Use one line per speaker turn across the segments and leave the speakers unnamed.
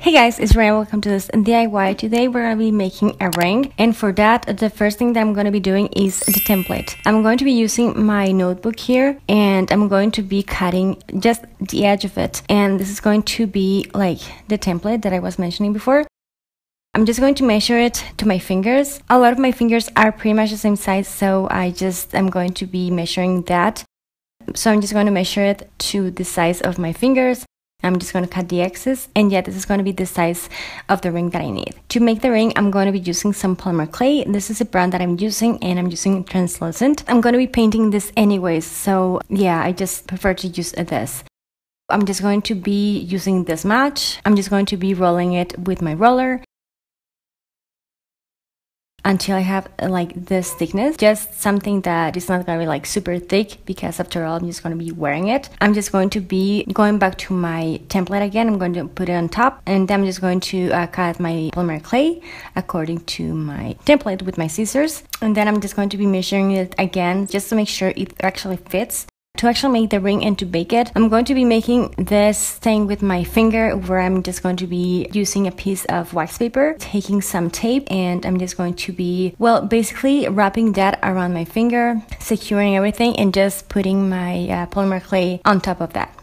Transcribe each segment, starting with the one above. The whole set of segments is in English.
Hey guys, it's Renee. Welcome to this DIY. Today we're going to be making a ring and for that the first thing that I'm going to be doing is the template. I'm going to be using my notebook here and I'm going to be cutting just the edge of it and this is going to be like the template that I was mentioning before. I'm just going to measure it to my fingers. A lot of my fingers are pretty much the same size so I just am going to be measuring that. So I'm just going to measure it to the size of my fingers I'm just going to cut the excess and yeah this is going to be the size of the ring that I need. To make the ring I'm going to be using some polymer clay. This is a brand that I'm using and I'm using translucent. I'm going to be painting this anyways so yeah I just prefer to use this. I'm just going to be using this much. I'm just going to be rolling it with my roller until I have uh, like this thickness. Just something that is not gonna be like super thick because after all I'm just gonna be wearing it. I'm just going to be going back to my template again. I'm going to put it on top and then I'm just going to uh, cut my polymer clay according to my template with my scissors. And then I'm just going to be measuring it again just to make sure it actually fits to actually make the ring and to bake it, I'm going to be making this thing with my finger where I'm just going to be using a piece of wax paper, taking some tape, and I'm just going to be, well, basically wrapping that around my finger, securing everything, and just putting my uh, polymer clay on top of that.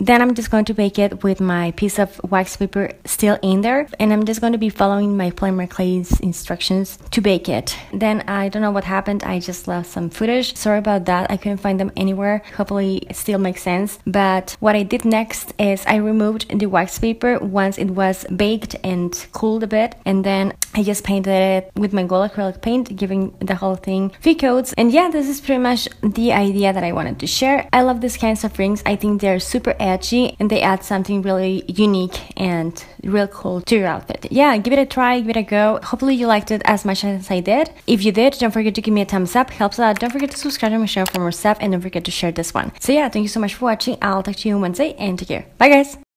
Then I'm just going to bake it with my piece of wax paper still in there and I'm just going to be following my polymer clay's instructions to bake it. Then I don't know what happened, I just left some footage. Sorry about that, I couldn't find them anywhere. Hopefully it still makes sense. But what I did next is I removed the wax paper once it was baked and cooled a bit and then I just painted it with my gold acrylic paint, giving the whole thing few coats. And yeah, this is pretty much the idea that I wanted to share. I love these kinds of rings. I think they're super edgy and they add something really unique and real cool to your outfit. Yeah, give it a try, give it a go. Hopefully you liked it as much as I did. If you did, don't forget to give me a thumbs up, helps a lot. Don't forget to subscribe to my channel for more stuff and don't forget to share this one. So yeah, thank you so much for watching. I'll talk to you on Wednesday and take care. Bye guys!